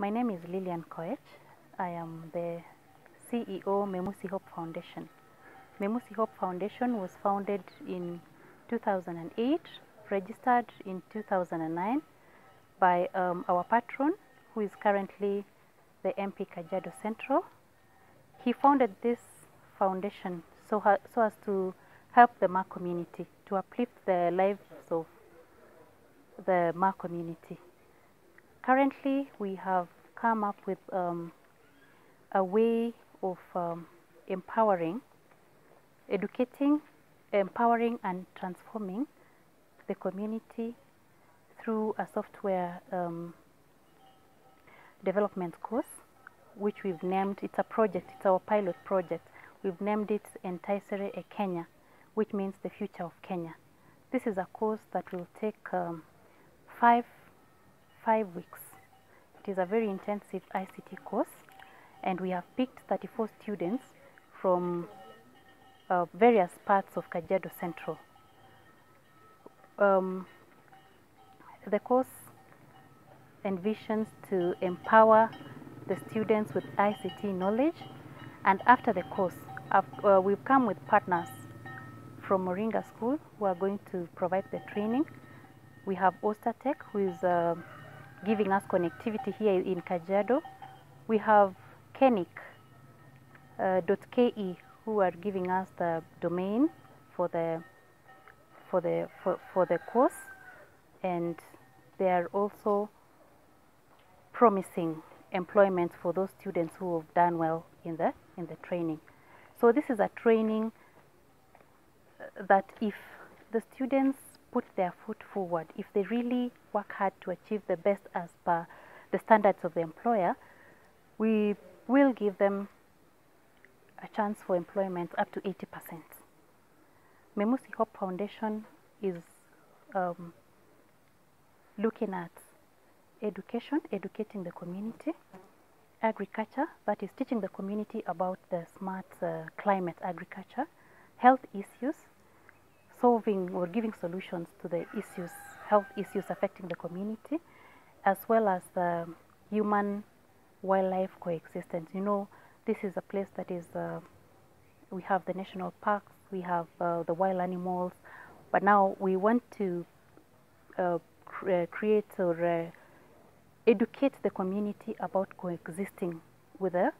My name is Lilian Koech. I am the CEO Memusi Hope Foundation. Memusi Hope Foundation was founded in 2008, registered in 2009 by um, our patron, who is currently the MP Kajiado Central. He founded this foundation so, so as to help the Maa community, to uplift the lives of the Maa community. Currently, we have come up with um, a way of um, empowering, educating, empowering, and transforming the community through a software um, development course, which we've named, it's a project, it's our pilot project. We've named it Entaisere e Kenya, which means the future of Kenya. This is a course that will take um, five, five weeks. It is a very intensive ICT course, and we have picked 34 students from uh, various parts of Kajiado Central. Um, the course envisions to empower the students with ICT knowledge, and after the course, uh, we've come with partners from Moringa School who are going to provide the training. We have Osta Tech who is uh, giving us connectivity here in Kajiado. We have Kenic uh, who are giving us the domain for the for the for, for the course, and they are also promising employment for those students who have done well in the in the training. So this is a training that if the students put their foot forward, if they really work hard to achieve the best as per the standards of the employer, we will give them a chance for employment up to 80%. Memusi Hope Foundation is um, looking at education, educating the community, agriculture, that is teaching the community about the smart uh, climate agriculture, health issues, solving or giving solutions to the issues, health issues affecting the community, as well as the human wildlife coexistence. You know, this is a place that is, uh, we have the national parks, we have uh, the wild animals, but now we want to uh, cre create or educate the community about coexisting with the